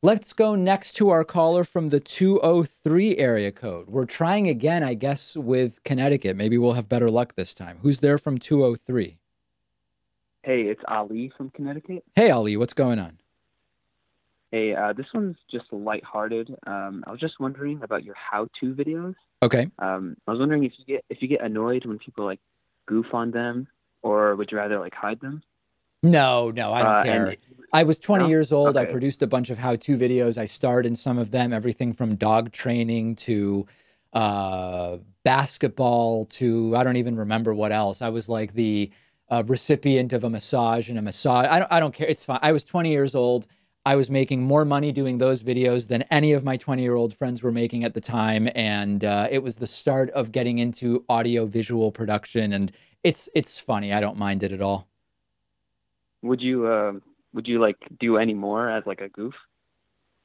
Let's go next to our caller from the 203 area code. We're trying again, I guess, with Connecticut. Maybe we'll have better luck this time. Who's there from 203? Hey, it's Ali from Connecticut. Hey, Ali, what's going on? Hey, uh, this one's just lighthearted. Um, I was just wondering about your how-to videos. Okay. Um, I was wondering if you get if you get annoyed when people like goof on them, or would you rather like hide them? No, no, I don't Uh, care. I was 20 No? years old. I produced a bunch of how to videos. I starred in some of them, everything from dog training to uh, basketball to I don't even remember what else. I was like the uh, recipient of a massage and a massage. I don't, I don't care. It's fine. I was 20 years old. I was making more money doing those videos than any of my 20 year old friends were making at the time. And uh, it was the start of getting into audio visual production. And it's, it's funny. I don't mind it at all. Would you um would you like do any more as like a goof?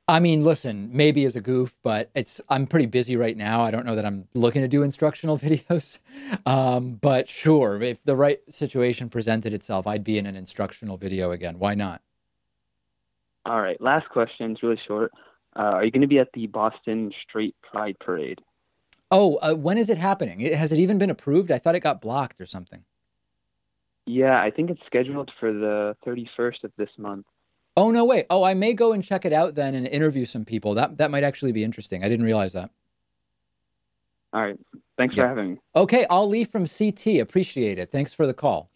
I mean, listen, maybe as a goof, but it's I'm pretty busy right now. I don't know that I'm looking to do instructional videos. Um, but sure, if the right situation presented itself, I'd be in an instructional video again. Why not? All right. Last question. It's really short. Uh, are you going to be at the Boston Straight Pride Parade? Oh, uh, when is it happening? It, has it even been approved? I thought it got blocked or something. Yeah, I think it's scheduled for the 31st of this month. Oh no, wait. Oh, I may go and check it out then and interview some people. That that might actually be interesting. I didn't realize that. All right. Thanks Yeah. for having me. Okay, Ali from CT. Appreciate it. Thanks for the call.